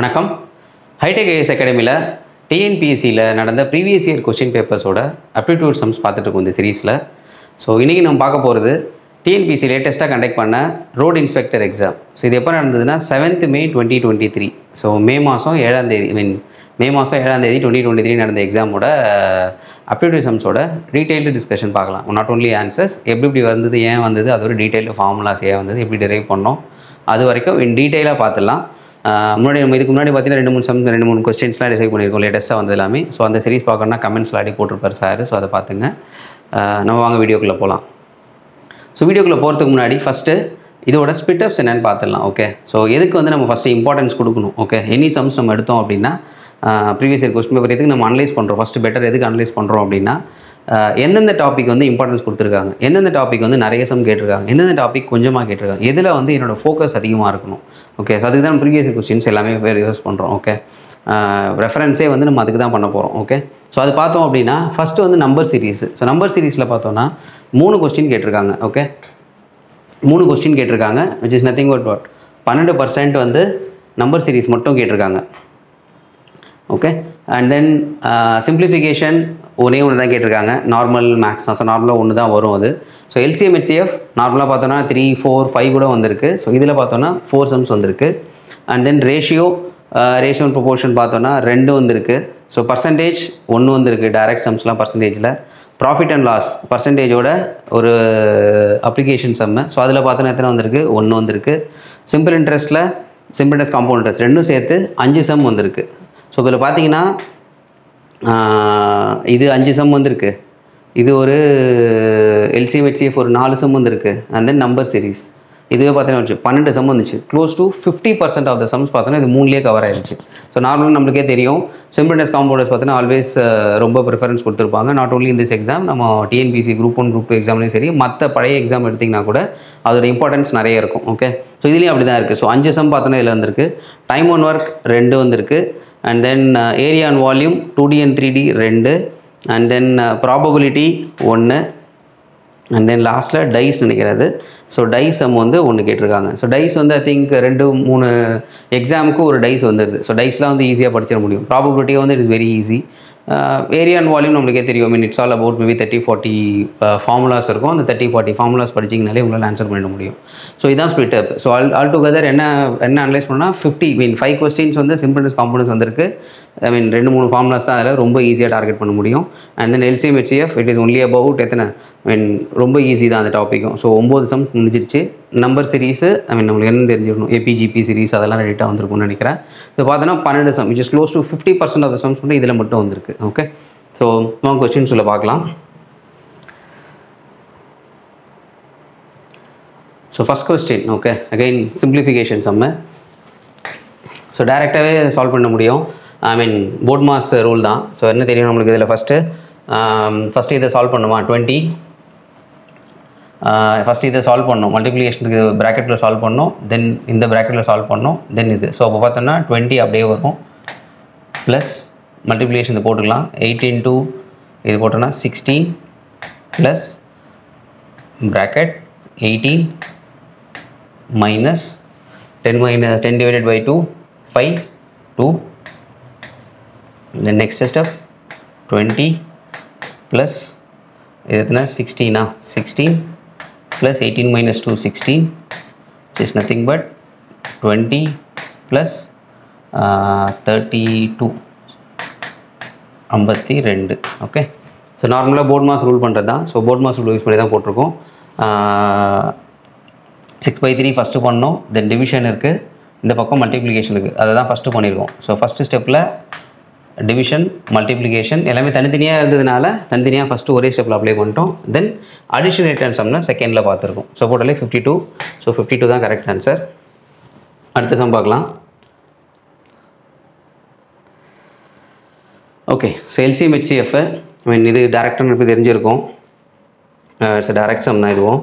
வணக்கம். Hitech IS அகாடமியில் டிஎன்பிஎஸ்சியில் நடந்த ப்ரீவியஸ் இயர் கொஸ்டின் பேப்பர்ஸோட அப்டிடியூட் சம்ஸ் பார்த்துட்டு இருக்கோம் இந்த சீரீஸில் ஸோ இன்றைக்கி நம்ம பார்க்க போகிறது டிஎன்பிஎஸ்சி லேட்டஸ்ட்டாக கண்டக்ட் பண்ண ரோட் இன்ஸ்பெக்டர் எக்ஸாம் ஸோ இது எப்போ நடந்ததுன்னா seventh May twenty twenty three so May மாதம் ஏழாம் தேதி ஐ மீன் மே மாதம் ஏழாம் தேதி டுவெண்ட்டி டுவெண்ட்டி த்ரீ நடந்த எக்ஸாமோட அப்டிடியூட் சம்ஸோட டீட்டெயில்டு டிஸ்கஷன் பார்க்கலாம். நாட் ஓன்லி ஆன்சர்ஸ் எப்படி இப்படி வந்தது ஏன் வந்தது அதோட டீட்டெயில்டு ஃபார்முலாஸ் ஏன் வந்தது எப்படி டிரைவ் பண்ணோம் அது வரைக்கும் இன் டீட்டெயிலாக பார்த்துடலாம். முன்னாடி நம்ம இதுக்கு முன்னாடி பார்த்தீங்கன்னா ரெண்டு மூணு சம் ரெண்டு மூணு கொஸ்டின்ஸ்லாம் டிசைட் பண்ணியிருக்கோம். லேட்டஸ்ட்டாக வந்து எல்லாமே. ஸோ அந்த சீரிஸ் பார்க்கணும்னா கமெண்ட்ஸில் அடி போட்டிருப்பார் சார் ஸோ அதை பார்த்துங்க. நம்ம வாங்க வீடியோக்குள்ளே போகலாம் ஸோ வீடியோக்குள்ளே போகிறதுக்கு முன்னாடி ஃபஸ்ட்டு இதோட ஸ்பிட்டப்ஸ் என்னென்னு பார்த்துடலாம் ஓகே ஸோ எதுக்கு வந்து நம்ம ஃபஸ்ட்டு இம்பார்ட்டன்ஸ் கொடுக்கணும் ஓகே எனி சம்ஸ் நம்ம எடுத்தோம் அப்படின்னா ப்ரீவியஸ் இயர் கொஸ்டின் பேப்பர் எதுக்கு நம்ம அனலைஸ் பண்ணுறோம் ஃபஸ்ட்டு பெட்டர் எதுக்கு அனலைஸ் பண்ணுறோம் அப்படின்னா எந்தெந்த டாபிக் வந்து இம்பார்ட்டன்ஸ் கொடுத்துருக்காங்க? எந்தெந்த டாபிக் வந்து நிறைய சம் கேட்டிருக்காங்க? எந்தெந்த டாபிக் கொஞ்சமாக கேட்டிருக்காங்க? எதில் வந்து என்னோடய ஃபோக்கஸ் அதிகமாக இருக்கணும்? ஓகே ஸோ அதுக்கு தான் ப்ரீவியஸ் கொஸ்டின்ஸ் எல்லாமே பேர் யூஸ் பண்ணுறோம் ஓகே ரெஃபரன்ஸே வந்து நம்ம அதுக்கு தான் பண்ண போகிறோம் ஓகே ஸோ அது பார்த்தோம் அப்படின்னா ஃபஸ்ட்டு வந்து நம்பர் சீரிஸ் ஸோ நம்பர் சீரிஸில் பார்த்தோன்னா மூணு கொஸ்டின் கேட்டிருக்காங்க ஓகே மூணு கொஸ்டின் கேட்டிருக்காங்க which is nothing but what பன்னெண்டு பர்சன்ட் வந்து நம்பர் சீரிஸ் மட்டும் கேட்டிருக்காங்க ஓகே அண்ட் தென் சிம்பிளிஃபிகேஷன் ஒன்றே ஒன்று தான் கேட்டிருக்காங்க. நார்மல் மேக்ஸ் தான். ஸோ நார்மலாக ஒன்று தான் வரும் அது. ஸோ எல்சிஎம் ஹெச்சிஎஃப் நார்மலாக பார்த்தோன்னா த்ரீ ஃபோர் ஃபைவ் கூட வந்திருக்கு. ஸோ இதில் பார்த்தோன்னா ஃபோர் சம்ஸ் வந்திருக்கு. And then ratio ratio proportion பார்த்தோன்னா ரெண்டு வந்திருக்கு. ஸோ பர்சன்டேஜ் ஒன்று வந்திருக்கு டைரக்ட் சம்ஸ்லாம் பர்சன்டேஜில் ப்ராஃபிட் அண்ட் லாஸ் பர்சன்டேஜோட ஒரு அப்ளிகேஷன் சம்மு ஸோ அதில் பார்த்தோன்னா எத்தனை வந்திருக்கு? ஒன்று வந்திருக்கு. சிம்பிள் இன்ட்ரெஸ்ட்டில் சிம்பிள் இன்ட்ரெஸ்ட் காம்பவுண்ட் இன்ட்ரெஸ்ட் ரெண்டும் சேர்த்து அஞ்சு சம் வந்திருக்கு. ஸோ இதில் பார்த்தீங்கன்னா இது அஞ்சு சம் வந்திருக்கு. இது ஒரு எல்சிஎம் ஹெச்சிஎஃப் ஒரு நாலு சம் வந்திருக்கு. அண்ட் தென் நம்பர் சீரிஸ் இதுவே பார்த்தீங்கன்னா வச்சு பன்னெண்டு சம் வந்துச்சு. Close to fifty percent of the sums பார்த்தோன்னா இது மூணுலேயே கவர் ஆயிடுச்சு. ஸோ நார்மலாக நம்மளுக்கே தெரியும் சிம்பிள்னஸ் காம்பவுண்டர்ஸ் பார்த்தீங்கன்னா ஆல்வேஸ் ரொம்ப ப்ரிஃபரன்ஸ் கொடுத்துருப்பாங்க. நாட் ஓன்லி in எக்ஸாம் நம்ம TNPC group one group two எக்ஸாம்லேயும் சரி மற்ற பழைய எக்ஸாம் எடுத்திங்கன்னா கூட அதோட இம்பார்ட்டன்ஸ் நிறைய இருக்கும். ஓகே ஸோ இதுலேயும் அப்படி தான் இருக்குது ஸோ அஞ்சு சம் பார்த்தோன்னா இதில் வந்திருக்கு. டைம் ஒன் ஒர்க் ரெண்டு வந்திருக்கு. And then area and volume two D and three D ரெண்டு. அண்ட் தென் ப்ராபபிலிட்டி ஒன்று அண்ட் தென் லாஸ்ட்டில் டைஸ் நினைக்கிறது. ஸோ டைஸ் சம் வந்து ஒன்று கேட்டிருக்காங்க. ஸோ டைஸ் வந்து ஐ திங்க் ரெண்டு மூணு எக்ஸாமுக்கு ஒரு டைஸ் வந்துடுது ஸோ டைஸ்லாம் வந்து ஈஸியாக படிச்சிட முடியும். ப்ராபபிலிட்டியாக வந்து it is very easy area and volume நம்மளுக்கே தெரியும். Mean it's all about maybe thirty forty formulas இருக்கும். அந்த தேர்ட்டி ஃபார்ட்டி ஃபார்முலாஸ் படிச்சிங்கனாலே உங்களால் ஆன்சர் பண்ணிட முடியும். ஸோ இதான் split up so all all together என்ன என்ன அனலைஸ் பண்ணால் ஃபிஃப்டி மீன் ஃபைவ் கொஸ்டின்ஸ் வந்து சிம்பிள்ஸ் காம்பனன்ஸ் வந்திருக்கு. ஐ மீன் ரெண்டு மூணு ஃபார்முலாஸ் தான் அதில் ரொம்ப ஈஸியாக டார்கெட் பண்ண முடியும். And then LCM HCF it is only about எத்தனை? ஐ மீன் ரொம்ப ஈஸி தான் அந்த டாப்பிக்கும் ஸோ ஒம்பது சம் முடிஞ்சிருச்சு. நம்பர் சீரீஸு ஐ மீன் நம்மளுக்கு என்ன தெரிஞ்சிடணும் ஏபிஜிபி சீரீஸ் அதெல்லாம் ரெடிட்டாக வந்திருக்கும்னு நினைக்கிறேன். இப்போ பார்த்தோன்னா பன்னெண்டு sum which is close to fifty percent of sums மட்டும் இதில் மட்டும் வந்திருக்கு. ஓகே ஸோ நம்ம கொஸ்டின் சொல்ல பார்க்கலாம். So first question okay again simplification sum so டேரெக்டாகவே சால்வ் பண்ண முடியும். I mean BODMAS rule தான். ஸோ என்ன தெரியும் நம்மளுக்கு இதில் ஃபஸ்ட்டு ஃபஸ்ட்டு இதை சால்வ் பண்ணுமா? டுவெண்ட்டி ஃபஸ்ட்டு uh, இதை சால்வ் பண்ணணும் மல்டிப்ளிகேஷனுக்கு ப்ராக்கெட்டில் சால்வ் பண்ணோம். தென் இந்த ப்ராக்கெட்டில் சால்வ் பண்ணணும் தென் இது. ஸோ அப்போ பார்த்தோம்னா டுவெண்ட்டி அப்படியே வரும். ப்ளஸ் மல்டிப்ளிகேஷன் இது போட்டுக்கலாம். எயிட்டீன் டூ இது போட்டோன்னா sixteen plus bracket eighteen minus ten minus ten divided by two five two then next step twenty plus இது எத்தனை? சிக்ஸ்டீனா sixteen plus eighteen minus two sixteen is nothing but twenty plus thirty two ஐம்பத்தி ரெண்டு. Okay so நார்மலாக BODMAS rule பண்ணுறது தான் so BODMAS rule use பண்ணி தான் போட்டிருக்கோம் சிக்ஸ் பை த்ரீ ஃபஸ்ட்டு பண்ணோம். தென் டிவிஷன் இருக்குது இந்த பக்கம் மல்டிப்ளிகேஷன் இருக்குது அதை தான் ஃபஸ்ட்டு பண்ணியிருக்கோம் ஸோ ஃபஸ்ட்டு ஸ்டெப்பில் டிவிஷன் மல்டிப்ளிகேஷன் எல்லாமே தனித்தனியாக இருந்ததுனால தனித்தனியாக ஃபஸ்ட்டு ஒரே ஸ்டெப்பில் அப்ளை பண்ணிட்டோம். தென் அடிஷன் ரிட்டர்ன் சம்னா செகண்டில் பார்த்துருக்கோம். ஸோ போட்டாலே fifty two so fifty two தான் கரெக்ட் ஆன்சர் அடுத்த சம் பார்க்கலாம். Okay so LCM HCF I mean இது டேரக்டர்னு இப்போ தெரிஞ்சிருக்கோம். இட்ஸ் uh, டேரக்ட் சம் தான் இதுவும்.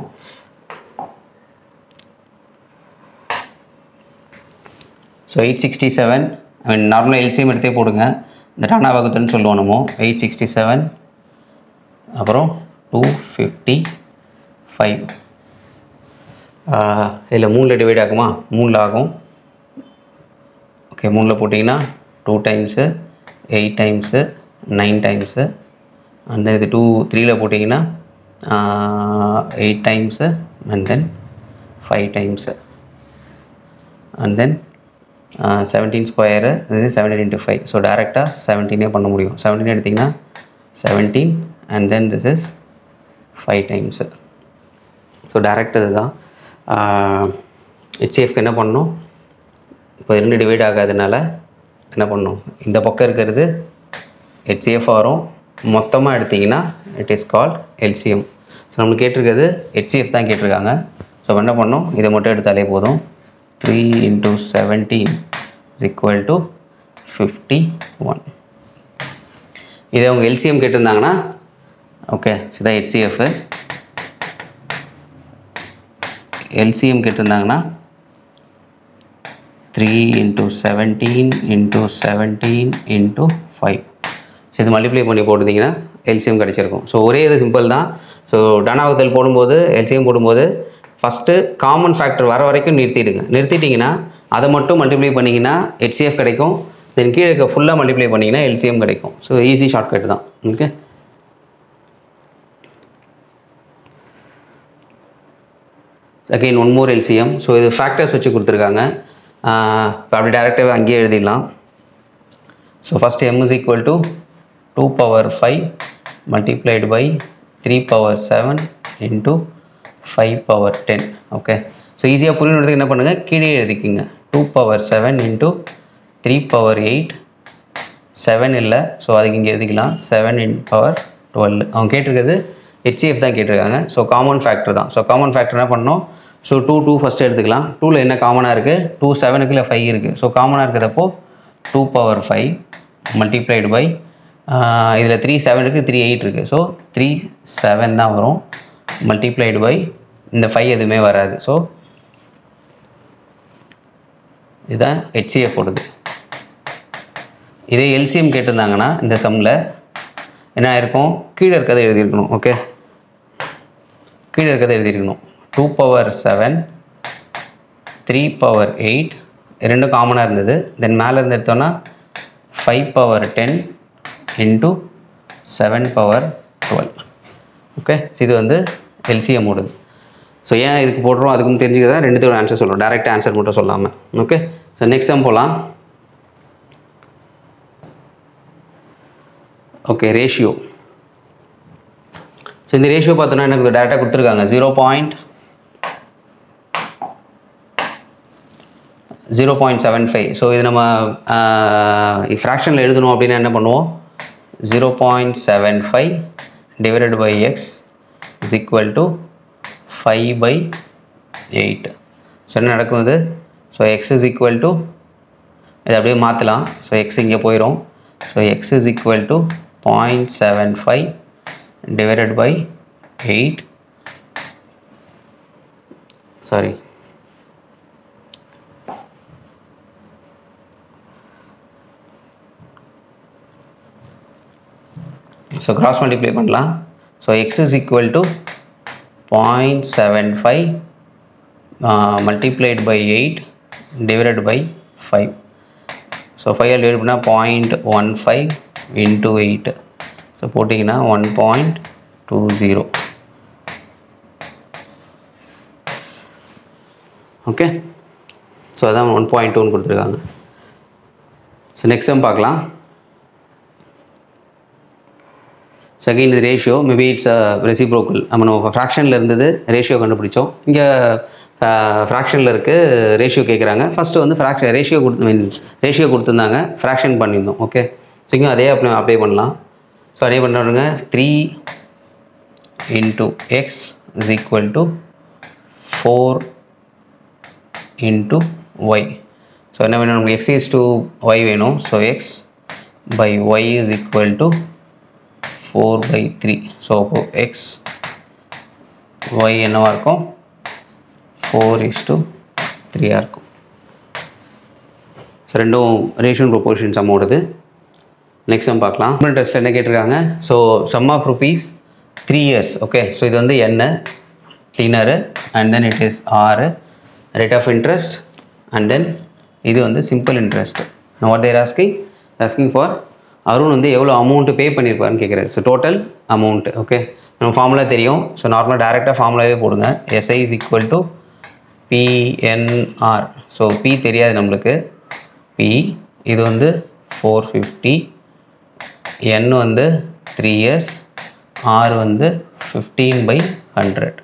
So eight sixty seven I mean நார்மலாக எல்சிஎம் எடுத்தே போடுங்க. இந்த டானா வகுத்துன்னு சொல்லுவோம் நம்ம எயிட் சிக்ஸ்டி செவன் அப்புறம் டூ ஃபிஃப்டி ஃபைவ் இதில் மூணில் டிவைட் ஆகுமா? மூணில் ஆகும். ஓகே மூணில் போட்டிங்கன்னா two times eight times nine times and இது டூ த்ரீயில் போட்டிங்கன்னா eight times and then five times and then seventeen square இது செவன்டீன் இன்ட்டு ஃபைவ் ஸோ டேரெக்டாக செவன்டீனே பண்ண முடியும். செவன்டீன் எடுத்திங்கன்னா seventeen and then this is five times so direct இதுதான். ஹெச்ஏஃப்க்கு என்ன பண்ணணும் இப்போ ரெண்டு டிவைட் ஆகாதனால என்ன பண்ணணும் இந்த பக்கம் இருக்கிறது ஹெச்சிஎஃப் வரும். மொத்தமாக எடுத்திங்கன்னா it is called LCM so நம்மளுக்கு கேட்டிருக்கிறது ஹெச்சிஎஃப் தான் கேட்டிருக்காங்க. ஸோ என்ன பண்ணணும் இதை மட்டும் எடுத்தாலே போதும். Three into seventeen is equal to fifty one இதை அவங்க எல்சிஎம் கேட்டிருந்தாங்கன்னா ஓகே இதான் HCF LCM கேட்டிருந்தாங்கன்னா three into seventeen into seventeen into five so இது மல்டிப்ளை பண்ணி போட்டிருந்தீங்கன்னா எல்சிஎம் கிடச்சிருக்கும். ஸோ ஒரே இது சிம்பிள் தான். ஸோ டனாவத்தல் போடும்போது எல்சிஎம் போடும்போது ஃபஸ்ட்டு காமன் ஃபேக்டர் வர வரைக்கும் நிறுத்திடுங்க. நிறுத்திட்டிங்கன்னா அதை மட்டும் மல்டிப்ளை பண்ணிங்கன்னா ஹெச்சிஎஃப் கிடைக்கும். தென் கீழே இருக்க ஃபுல்லாக மல்டிப்ளை பண்ணிங்கன்னா எல்சிஎம் கிடைக்கும். ஸோ ஈஸி ஷார்ட்கட் தான். Okay again one more LCM so இது ஃபேக்டர்ஸ் வச்சு கொடுத்துருக்காங்க. இப்போ அப்படி டேரெக்டாகவே அங்கேயே எழுதிடலாம். So first M is equal to two power five multiplied by three power seven into five power ten okay so ஈஸியாக புரியணுன்றதுக்கு என்ன பண்ணுங்கள் கீழே எழுதிக்கிங்க. Two power seven into three power eight seven இல்லை. ஸோ அதுக்கு இங்கே எழுதிக்கலாம். செவன் இன் பவர் டுவெல் அவங்க கேட்டிருக்கிறது ஹெச்சிஎஃப் தான் கேட்டிருக்காங்க. ஸோ காமன் ஃபேக்டர் தான். ஸோ காமன் ஃபேக்டர் என்ன பண்ணோம் ஸோ டூ டூ ஃபஸ்ட்டு எடுத்துக்கலாம். டூவில் என்ன காமனாக இருக்குது டூ செவனுக்கு இல்லை ஃபைவ் இருக்குது ஸோ காமனாக இருக்கிறதப்போ two power five multiplied by இதில் த்ரீ செவனுக்கு த்ரீ எயிட் இருக்குது ஸோ த்ரீ செவன் தான் வரும். மல்டிப்ளைடு பை இந்த ஃபைவ் எதுவுமே வராது. ஸோ இதுதான் ஹெச்சிஎஃப் ஓடுது. இதே எல்சிஎம் கேட்டிருந்தாங்கன்னா இந்த சம்மில் என்ன ஆயிருக்கும்? கீழே இருக்கிறத எழுதியிருக்கணும் ஓகே கீழே இருக்கிறத எழுதியிருக்கணும். Two power seven three power eight ரெண்டும் காமனாக இருந்தது. தென் மேலே இருந்து எடுத்தோன்னா five power ten into seven power twelve okay இது வந்து எல்சிஎம் ஓடுது. ஸோ ஏன் இதுக்கு போடுறோம்? அதுக்கும் தெரிஞ்சுக்கிறதா? ரெண்டுத்தோட ஆன்சர் சொல்கிறோம் டேரெக்ட் ஆன்சர் மட்டும் சொல்லாமல் ஓகே ஸோ நெக்ஸ்ட் சம் போகலாம் ஓகே ரேஷியோ ஸோ இந்த ரேஷியோ பார்த்தோன்னா எனக்கு டேரெக்டாக கொடுத்துருக்காங்க. Zero point zero point seven five so இது நம்ம ஃப்ராக்ஷனில் எழுதணும் அப்படின்னா என்ன பண்ணுவோம்? Zero point seven five divided by x is equal to five by eight so என்ன நடக்கும் இது so x is equal to இதை அப்படியே மாற்றலாம் ஸோ எக்ஸ் இங்கே போயிடும் so x is equal to point seven five divided by eight sorry so cross multiply பண்ணலாம். So X is equal to point seven five multiplied by eight divided by five so five divide பண்ணால் point one five into eight so போட்டிங்கன்னா one point two zero okay so அதான் one point டூன்னு கொடுத்துருக்காங்க. So next time பார்க்கலாம். Second இது ratio maybe it's reciprocal நம்ம நம்ம ஃப்ராக்ஷனில் இருந்தது ரேஷியோ கண்டுபிடிச்சோம். இங்கே ஃப்ராக்ஷனில் இருக்குது ரேஷியோ கேட்குறாங்க ஃபஸ்ட்டு வந்து ஃப்ராக்ஷன் ரேஷியோ கொடுத்து மீன் ரேஷியோ கொடுத்துருந்தாங்க. ஃப்ராக்ஷன் பண்ணியிருந்தோம். ஓகே ஸோ இங்கே அதே அப்ளை அப்ளை பண்ணலாம். ஸோ அதே பண்ணுறவங்க three into X is equal to four into Y so என்ன வேணும்? நமக்கு எக்ஸ் இஸ் டூ ஒய் வேணும். So X by Y is equal to four by three so அப்போ எக்ஸ் ஒய் என்னவாக இருக்கும்? ஃபோர் இஸ் டு த்ரீயாக இருக்கும். ஸோ ரெண்டும் ரேஷன் ப்ரொபோர்ஷன் சம் ஓடுது. நெக்ஸ்ட் நம்ம பார்க்கலாம். டெஸ்ட்டில் என்ன கேட்டிருக்காங்க? So sum of rupees three years okay so இது வந்து என்ன tenure and then it is ஆறு rate of interest and then இது வந்து simple interest what they're asking asking for Arun வந்து எவ்வளோ அமௌண்ட்டு பே பண்ணியிருப்பாருன்னு கேட்குறாரு ஸோ டோட்டல் அமௌண்ட்டு ஓகே நம்ம ஃபார்முலா தெரியும். ஸோ நார்மலாக டேரெக்டாக ஃபார்முலாவே போடுங்க. SI is equal to PNR so P தெரியாது நம்மளுக்கு. பி இது வந்து ஃபோர் ஃபிஃப்டி என் வந்து த்ரீ இயர்ஸ் ஆர் வந்து fifteen by hundred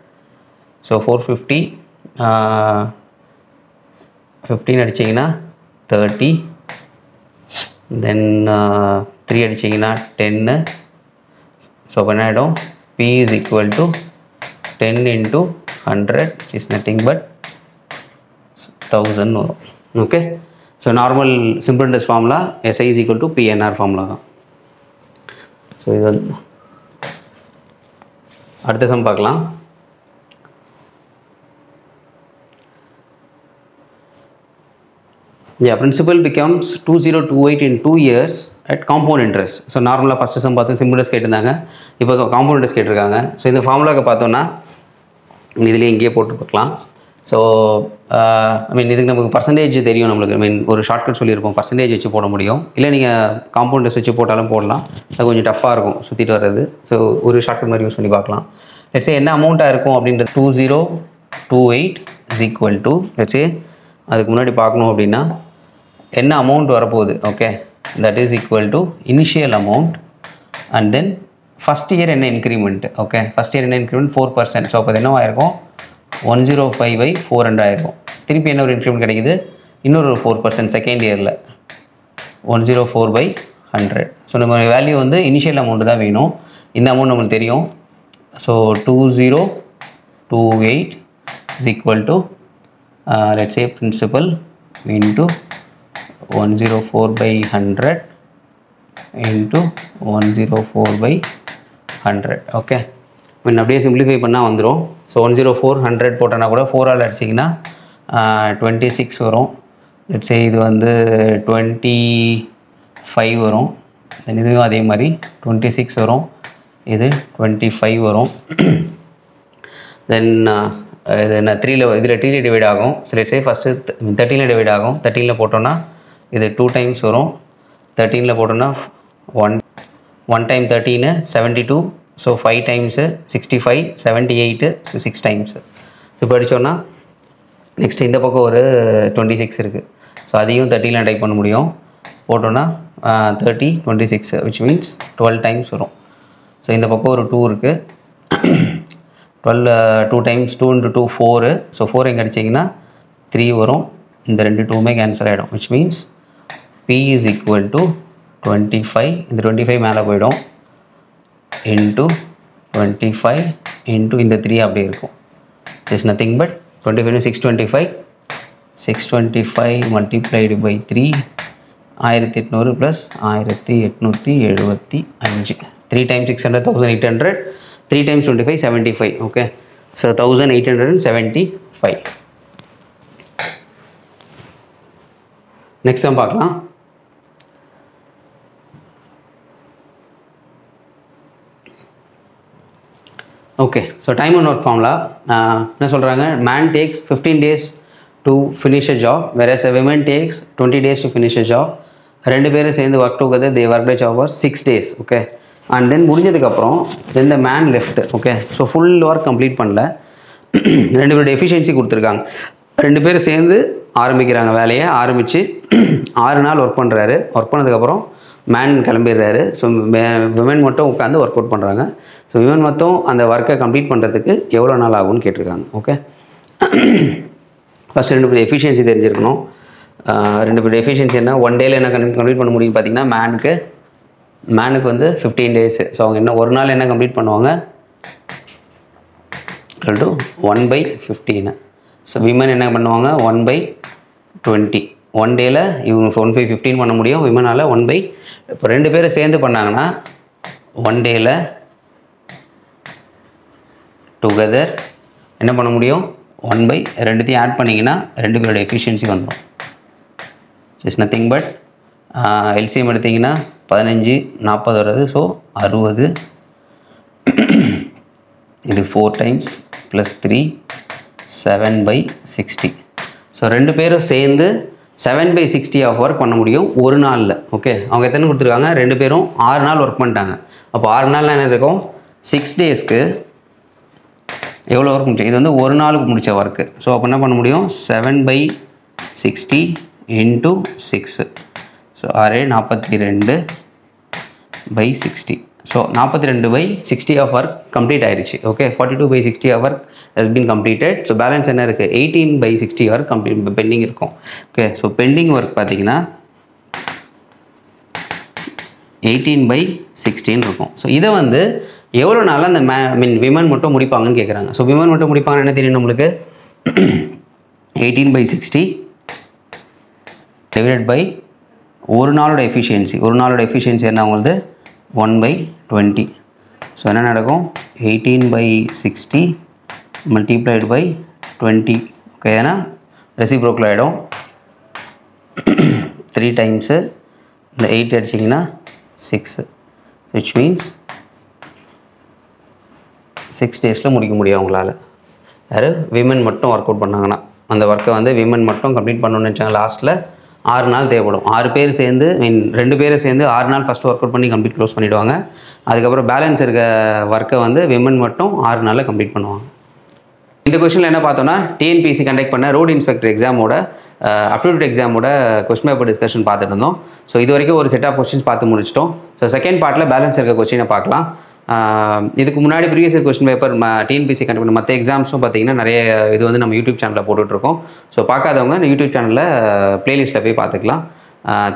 so four fifty fifteen அடிச்சிங்கன்னா தேர்ட்டி தென் த்ரீ அடிச்சிங்கன்னா டென்னு ஸோ அப்போ என்ன ஆகிடும் B is equal to ten into hundred is nothing but thousand வரும். Okay so normal simple interest formula SI is equal to PNR formula தான். So இது வந்து அடுத்த சம் பார்க்கலாம். Yeah, principal becomes 2028 in two years at compound interest. So நார்மலாக first sum பார்த்து simple test கேட்டிருந்தாங்க. இப்போ காம்பவுண்ட் இன்ட்ரெஸ்ட் கேட்டிருக்காங்க. ஸோ இந்த ஃபார்முலாவுக்கு பார்த்தோன்னா இதுலேயே இங்கேயே போட்டு பார்க்கலாம். ஸோ ஐ மீன் இதுக்கு நமக்கு பர்சன்டேஜ் தெரியும் நம்மளுக்கு. ஐ மீன் ஒரு ஷார்ட்கட் சொல்லியிருப்போம். பர்சன்டேஜ் வச்சு போட முடியும். இல்லை நீங்கள் காம்பவுண்ட் டெஸ்ட் வச்சு போட்டாலும் போடலாம். அது கொஞ்சம் டஃப்பாக இருக்கும். சுற்றிட்டு வர்றது. ஸோ ஒரு ஷார்ட்கட் மாதிரி யூஸ் பண்ணி பார்க்கலாம். லெட்ஸே என்ன அமௌண்ட்டாக இருக்கும் அப்படின்றது two zero two eight is equal to let's say அதுக்கு முன்னாடி பார்க்கணும் அப்படின்னா என்ன அமௌண்ட் வரப்போகுது? Okay that is equal to initial amount and then first year என்ன இன்க்ரிமெண்ட் ஓகே ஃபஸ்ட் இயர் என்ன இன்க்ரிமெண்ட் ஃபோர் பர்சன்ட் ஸோ அப்போ என்னவாயிருக்கும் one zero five by four hundred ஆயிருக்கும் திருப்பி என்ன ஒரு இன்க்ரிமெண்ட் கிடைக்குது? இன்னொரு ஃபோர் பர்சன்ட் செகண்ட் இயரில் one zero four by hundred so நம்ம வேல்யூ வந்து இனிஷியல் அமௌண்ட்டு தான் வேணும். இந்த அமௌண்ட் நம்மளுக்கு தெரியும். So two zero two eight is equal to let's a principal into one zero four by hundred into one zero four by hundred okay mean அப்படியே simplify பண்ணால் வந்துடும் so one zero four hundred போட்டோன்னா கூட four all அடிச்சிங்கன்னா twenty six வரும். Let's say இது வந்து twenty five வரும். தென் இதுவும் அதே மாதிரி டுவெண்ட்டி சிக்ஸ் வரும். இது டுவெண்ட்டி ஃபைவ் வரும் தென் இது என்ன த்ரீல இதில் டீல டிவைட் ஆகும். சரி சே ஃபஸ்ட்டு தேர்ட்டீனில் டிவைட் ஆகும். தேர்ட்டீனில் போட்டோன்னா இது டூ டைம்ஸ் வரும். தேர்ட்டீனில் போட்டோன்னா one one time thirteen seventy two so five times sixty five seventy eight six times இப்போ அடித்தோன்னா நெக்ஸ்ட் இந்த பக்கம் ஒரு டுவெண்ட்டி சிக்ஸ் இருக்குது ஸோ அதையும் தேர்ட்டியில் டைப் பண்ண முடியும். போட்டோன்னா thirty twenty six which means twelve times வரும். ஸோ இந்த பக்கம் ஒரு டூ இருக்குது twelve two times two into two four so four எங்கே அடிச்சிங்கன்னா த்ரீ வரும். இந்த ரெண்டு டூவுமே கேன்சல் ஆகிடும் which means B is equal to twenty five இந்த டுவெண்ட்டி ஃபைவ் மேலே போயிடும். இன்ட்டு டுவெண்ட்டி ஃபைவ் இன்ட்டு இந்த த்ரீ அப்படியே இருக்கும். Is nothing but twenty five six twenty five six twenty five multiplied by three ஆயிரத்தி எட்நூறு ப்ளஸ் ஆயிரத்தி எட்நூற்றி எழுபத்தி அஞ்சு. Three time six hundred thousand eight hundred three times twenty five seventy five okay so thousand eight hundred and seventy five next time பார்க்கலாம். Okay so time and work formula என்ன சொல்கிறாங்க man takes fifteen days to finish a job வேற as women takes twenty days to finish a job ரெண்டு பேரும் சேர்ந்து work together they work job for six days okay and then முடிஞ்சதுக்கப்புறம் then the man left okay so full work complete பண்ணல. ரெண்டு பேரோட efficiency கொடுத்துருக்காங்க. ரெண்டு பேரும் சேர்ந்து ஆரம்பிக்கிறாங்க வேலையை. ஆரம்பித்து ஆறு நாள் ஒர்க் பண்ணுறாரு ஒர்க் பண்ணதுக்கப்புறம் மேன் கிளம்பிடுறாரு. ஸோ விமன் மட்டும் உட்காந்து ஒர்க் அவுட் பண்ணுறாங்க ஸோ விமன் மட்டும் அந்த ஒர்க்கை கம்ப்ளீட் பண்ணுறதுக்கு எவ்வளோ நாள் ஆகும்னு கேட்டிருக்காங்க. ஓகே ஃபஸ்ட்டு ரெண்டு பேர் எஃபிஷியன்சி தெரிஞ்சிருக்கணும். ரெண்டு பேர் எஃபிஷியன்சி என்ன? ஒன் டேயில் என்ன கம்ப்ளீட் பண்ண முடியும் பார்த்தீங்கன்னா மேனுக்கு மேனுக்கு வந்து ஃபிஃப்டீன் டேஸு ஸோ அவங்க என்ன ஒரு நாள் என்ன கம்ப்ளீட் பண்ணுவாங்க? To one by fifteen so women என்ன பண்ணுவாங்க? ஒன் பை டுவெண்ட்டி ஒன் டேயில் இவங்க ஒன் பை ஃபிஃப்டீன் பண்ண முடியும் விமனால் ஒன் பை இப்போ ரெண்டு பேரும் சேர்ந்து பண்ணாங்கன்னா ஒன் டேயில் டுகெதர் என்ன பண்ண முடியும்? ஒன் பை ரெண்டுத்தையும் ஆட் பண்ணிங்கன்னா ரெண்டு பேரோட எஃபிஷியன்சி வந்துடும் இட்ஸ் நத்திங் பட் எல்சிஎம் எடுத்திங்கன்னா பதினஞ்சு நாற்பது வருது ஸோ அறுபது. இது four times plus three seven by sixty so ரெண்டு பேரும் சேர்ந்து seven by sixty of work பண்ண முடியும் ஒரு நாளில். ஓகே அவங்க எத்தனை கொடுத்துருக்காங்க? ரெண்டு பேரும் ஆறு நாள் ஒர்க் பண்ணிட்டாங்க. அப்போ ஆறு நாள்லாம் என்ன இருக்கும்? சிக்ஸ் டேஸ்க்கு எவ்வளோ ஒர்க் முடிச்சு இது வந்து ஒரு நாளுக்கு முடித்த ஒர்க்கு ஸோ அப்போ என்ன பண்ண முடியும்? Seven by sixty into six so ஆறு நாற்பத்தி ரெண்டு பை சிக்ஸ்டி ஸோ நாற்பத்தி ரெண்டு by sixty of work complete ஆயிடுச்சு okay forty two by sixty of work has been completed so balance என்ன இருக்குது eighteen by sixty work complete pending இருக்கும். Okay so pending work பார்த்தீங்கன்னா எயிட்டீன் பை சிக்ஸ்டீன் இருக்கும். So இதை வந்து எவ்வளோ நாளில் அந்த மே மீன் விமன் மட்டும் முடிப்பாங்கன்னு கேட்குறாங்க ஸோ விமன் மட்டும் முடிப்பாங்கன்னு என்ன தெரியும் நம்மளுக்கு? Eighteen by sixty divided by ஒரு நாளோட எஃபிஷியன்சி ஒரு நாளோட எஃபிஷியன்சி என்ன அவங்களது? ஒன் பை டுவெண்ட்டி ஸோ என்ன நடக்கும்? Eighteen by sixty multiplied by twenty okay ஏன்னா ரெசிப்ரோக்கில் ஆகிடும் த்ரீ டைம்ஸு இந்த எயிட் அடிச்சிங்கன்னா சிக்ஸு விச் மீன்ஸ் சிக்ஸ் டேஸில் முடிக்க முடியும் அவங்களால. யார்? விமன் மட்டும் ஒர்க் அவுட் பண்ணாங்கன்னா. அந்த ஒர்க்கை வந்து விமன் மட்டும் கம்ப்ளீட் பண்ணணும்னு வச்சாங்க லாஸ்ட்டில் ஆறு நாள் தேவைப்படும். ஆறு பேர் சேர்ந்து மீன் ரெண்டு பேரும் சேர்ந்து ஆறு நாள் ஃபஸ்ட்டு ஒர்க் அவுட் பண்ணி கம்ப்ளீட் க்ளோஸ் பண்ணிவிடுவாங்க அதுக்கப்புறம் பேலன்ஸ் இருக்க ஒர்க்கை வந்து விமன் மட்டும் ஆறு நாளில் கம்ப்ளீட் பண்ணுவாங்க. இந்த கொஷனில் என்ன பார்த்தோம்னா டிஎன்பிசி கண்டக்ட் பண்ண ரோட் இன்ஸ்பெக்டர் எக்ஸாமோட அப்டூட் எக்ஸாமோட கொஸ்டின் பேப்பர் டிஸ்கஷன் பார்த்துட்டு இருந்தோம். ஸோ இது வரைக்கும் ஒரு செட் ஆஃப் கொஸ்டின்ஸ் பார்த்து முடிச்சிட்டோம். ஸோ செகண்ட் பார்ட்டில் பேலன்ஸ் இருக்க கொஸ்டினை பார்க்கலாம். இதுக்கு முன்னாடி previous question paper TNPC conduct பண்ண மற்ற எக்ஸாம்ஸும் பார்த்தீங்கன்னா நிறைய இது வந்து நம்ம யூடியூப் சேனலில் போட்டுட்ருக்கோம். ஸோ பார்க்காதவங்க இந்த யூடியூப் சேனலில் ப்ளேலிஸ்ட்டில் போய் பார்த்துக்கலாம்.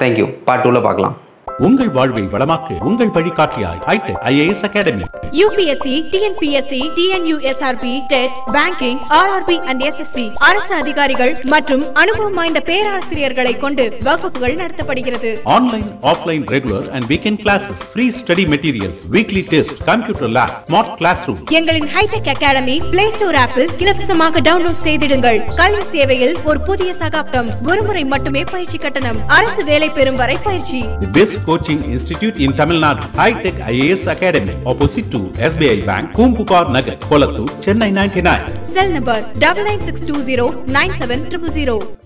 தேங்க்யூ பார்ட் டூவில் பார்க்கலாம். உங்கள் வாழ்வை வளமாக்கு உங்கள் வழிகாட்டியாய் hi tech IAS academy UPSC TNPSC TNUSRB TET banking RRB and SSC அரசு அதிகாரிகள் மற்றும் அனுபவம் வாய்ந்த பேராசிரியர்களை கொண்டு வகுப்புகள் நடத்தப்படுகிறது. Online offline regular and weekend classes free study materials weekly test computer lab smart class room எங்களின் hi tech academy play store ஆப்பில் இலவசமாக டவுன்லோட் செய்திடுங்கள். கல்வி சேவையில் ஒரு புதிய சகாப்தம். ஒருமுறை மட்டுமே பயிற்சி கட்டணம். அரசு வேலை பெறும் வரை பயிற்சி. Coaching Institute in Tamil Nadu, High Tech IAS Academy, opposite to SBI Bank, Kumpukar Nagar, Kolattur, Chennai 99. Cell number 99620 9700.